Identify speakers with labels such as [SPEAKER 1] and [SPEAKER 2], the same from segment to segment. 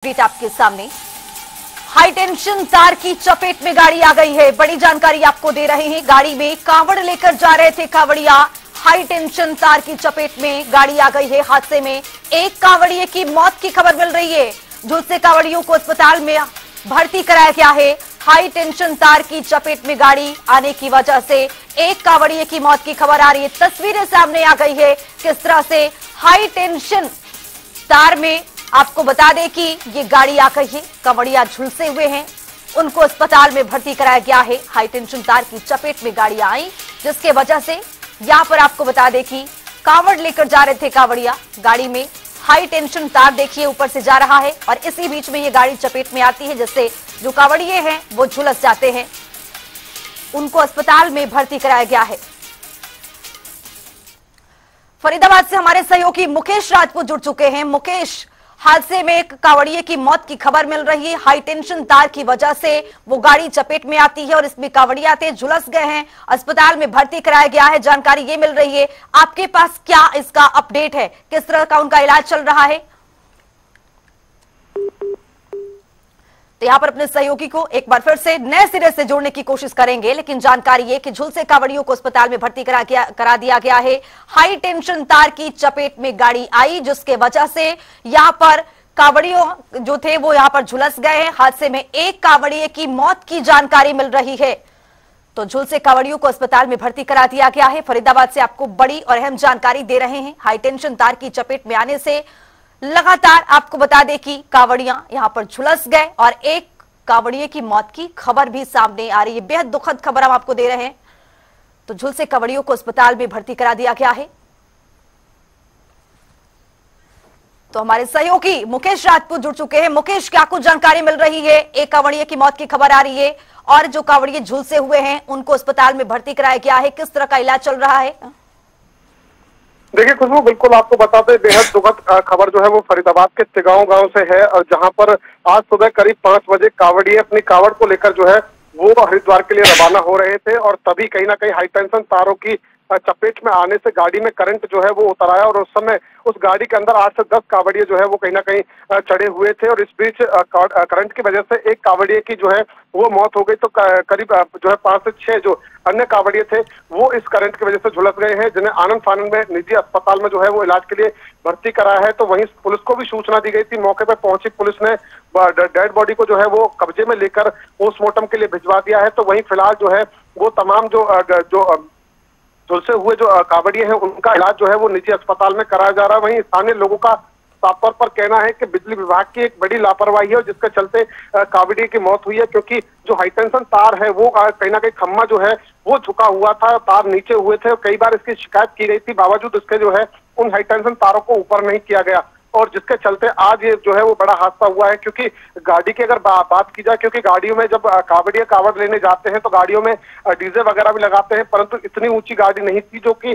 [SPEAKER 1] Update आपके सामने। High tension तार की चपेट में गाड़ी आ गई है। बड़ी जानकारी आपको दे रहे हैं। गाड़ी में कांवड़ लेकर जा रहे थे कांवड़िया। हाई टेंशन तार की चपेट में गाड़ी आ गई है। हादसे में एक कांवड़िए की मौत की खबर मिल रही है दूसरे कांवड़ियों को अस्पताल में भर्ती कराया गया है। हाई टेंशन तार की चपेट में गाड़ी आने की वजह से एक कांवड़िए की मौत की खबर आ रही है। तस्वीरें सामने आ गई है। किस तरह से हाई टेंशन तार में आपको बता दें कि ये गाड़ी आ गई है कवड़िया झुलसे हुए हैं। उनको अस्पताल में भर्ती कराया गया है। हाई टेंशन तार की चपेट में गाड़ियाँ आई, जिसके वजह से यहाँ पर आपको बता दें कि कावड़ लेकर जा रहे थे कावड़िया। गाड़ी में हाई टेंशन तार देखिए ऊपर से जा रहा है और इसी बीच में ये गाड़ी चपेट में आती है, जिससे जो कावड़िए हैं, वो झुलस जाते हैं। उनको अस्पताल में भर्ती कराया गया है। फरीदाबाद से हमारे सहयोगी मुकेश राजपूत जुड़ चुके हैं। मुकेश हादसे में एक कावड़िए की मौत की खबर मिल रही है। हाई टेंशन तार की वजह से वो गाड़ी चपेट में आती है और इसमें कावड़िया थे झुलस गए हैं। अस्पताल में भर्ती कराया गया है। जानकारी ये मिल रही है। आपके पास क्या इसका अपडेट है? किस तरह का उनका इलाज चल रहा है? तो यहाँ पर अपने सहयोगी को एक बार फिर से नए सिरे से जोड़ने की कोशिश करेंगे लेकिन जानकारी ये कि झुलसे कावड़ियों को अस्पताल में भर्ती करा, गया, करा दिया गया है। हाई टेंशन तार की चपेट में गाड़ी आई जिसके वजह से यहाँ पर कावड़ियों जो थे वो यहाँ पर झुलस गए हैं। हादसे में एक कावड़िए की मौत की जानकारी मिल रही है। तो झुलसे कावड़ियों को अस्पताल में भर्ती करा दिया गया है। फरीदाबाद से आपको बड़ी और अहम जानकारी दे रहे हैं। हाई टेंशन तार की चपेट में आने से लगातार आपको बता दें कि कावड़ियाँ यहाँ पर झुलस गए और एक कावड़िए की मौत की खबर भी सामने आ रही है। बेहद दुखद खबर हम आपको दे रहे हैं। तो झुलसे कावड़ियों को अस्पताल में भर्ती करा दिया गया है। तो हमारे सहयोगी मुकेश राजपूत जुड़ चुके हैं। मुकेश, क्या कुछ जानकारी मिल रही है? एक कावड़िए की मौत की खबर आ रही है और जो कावड़िए झुलसे हुए हैं, उनको अस्पताल में भर्ती कराया गया है। किस तरह का इलाज चल रहा है?
[SPEAKER 2] देखिए, खुशबू, बिल्कुल आपको बताते बेहद दुखद खबर जो है वो फरीदाबाद के तिगांव गाँव से है, और जहाँ पर आज सुबह करीब पाँच बजे कावड़िए अपनी कावड़ को लेकर जो है, वो हरिद्वार के लिए रवाना हो रहे थे, और तभी कहीं ना कहीं हाई टेंशन तारों की चपेट में आने से गाड़ी में करंट जो है वो उतर आया और उस समय उस गाड़ी के अंदर आठ से दस कावड़िए जो है वो कहीं ना कहीं चढ़े हुए थे और इस बीच करंट की वजह से एक कावड़िए की जो है वो मौत हो गई। तो करीब जो है पाँच से छह जो अन्य कावड़िए थे वो इस करंट की वजह से झुलस गए हैं, जिन्हें आनंद फानंद में निजी अस्पताल में जो है वो इलाज के लिए भर्ती कराया है। तो वहीं पुलिस को भी सूचना दी गई थी। मौके पर पहुँची पुलिस ने डेड बॉडी को जो है वो कब्जे में लेकर पोस्टमार्टम के लिए भिजवा दिया है। तो वहीं फ़िलहाल जो है वो तमाम जो जो झुलसे हुए जो कावड़िए हैं, उनका इलाज जो है वो निजी अस्पताल में कराया जा रहा है। वहीं स्थानीय लोगों का साफ़ तौर पर कहना है कि बिजली विभाग की एक बड़ी लापरवाही है जिसके चलते कावड़िए की मौत हुई है क्योंकि जो हाईटेंशन तार है, वो कहीं ना कहीं खम्मा जो है, वो झुका हुआ था, तार नीचे हुए थे और कई बार इसकी शिकायत की गई थी। बावजूद उसके जो है, उन हाईटेंशन तारों को ऊपर नहीं किया गया। और जिसके चलते आज ये जो है वो बड़ा हादसा हुआ है क्योंकि गाड़ी की अगर बा, बात की जाए क्योंकि गाड़ियों में जब कावड़िया कावड़ लेने जाते हैं तो गाड़ियों में डीजे वगैरह भी लगाते हैं परंतु इतनी ऊँची गाड़ी नहीं थी जो कि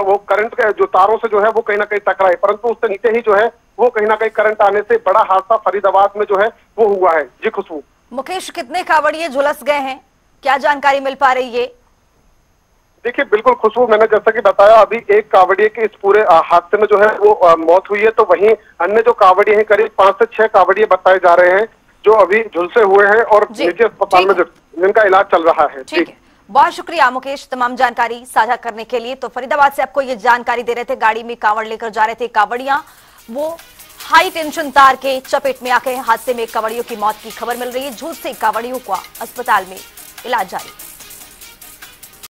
[SPEAKER 2] वो करंट के जो तारों से जो है वो कहीं ना कहीं टकराए परंतु उससे नीचे ही जो है वो कहीं ना कहीं करंट आने से बड़ा हादसा फरीदाबाद में जो है वो हुआ है। जी खुशबू।
[SPEAKER 1] मुकेश कितने कावड़िए झुलस गए हैं? क्या जानकारी मिल पा रही है?
[SPEAKER 2] देखिए बिल्कुल खुशबू मैंने जैसा कि बताया अभी एक कावड़िए के इस पूरे हादसे में जो है वो मौत हुई है तो वहीं अन्य जो कावड़िए हैं करीब पाँच से छह कावड़िए बताए जा रहे हैं जो अभी झुलसे हुए हैं और निजी अस्पताल में जिनका इलाज चल रहा है।
[SPEAKER 1] ठीक है। बहुत शुक्रिया मुकेश तमाम जानकारी साझा करने के लिए। तो फरीदाबाद से आपको ये जानकारी दे रहे थे गाड़ी में कावड़ लेकर जा रहे थे कावड़िया। वो हाई टेंशन तार के चपेट में आके हादसे में कावड़ियों की मौत की खबर मिल रही है। झूठ से कावड़ियों का अस्पताल में इलाज जारी।